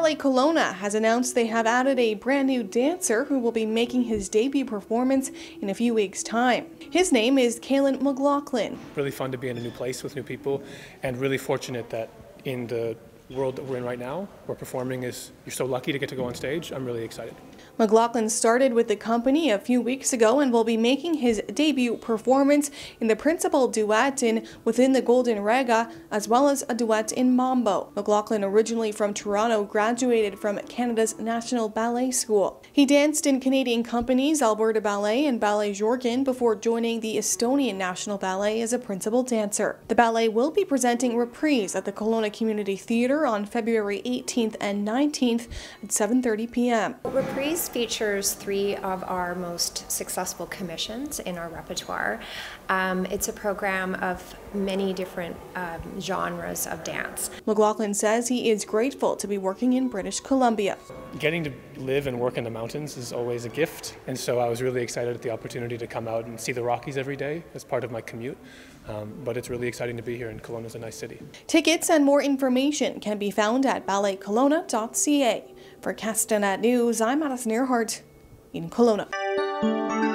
Ballet Kelowna has announced they have added a brand new dancer who will be making his debut performance in a few weeks' time. His name is Kalen McLaughlin. Really fun to be in a new place with new people, and really fortunate that in the world that we're in right now, where performing is, you're so lucky to get to go on stage. I'm really excited. McLaughlin started with the company a few weeks ago and will be making his debut performance in the principal duet in Within the Golden Rega, as well as a duet in Mambo. McLaughlin, originally from Toronto, graduated from Canada's National Ballet School. He danced in Canadian companies Alberta Ballet and Ballet Jörgen before joining the Estonian National Ballet as a principal dancer. The ballet will be presenting Reprise at the Kelowna Community Theatre on February 18th and 19th at 7.30 p.m. Reprise features three of our most successful commissions in our repertoire. Um, it's a program of many different um, genres of dance. McLaughlin says he is grateful to be working in British Columbia. Getting to live and work in the mountains is always a gift, and so I was really excited at the opportunity to come out and see the Rockies every day as part of my commute. Um, but it's really exciting to be here, and Kelowna is a nice city. Tickets and more information can be found at balletkelowna.ca. For Castanet News, I'm Madison Earhart in Kelowna.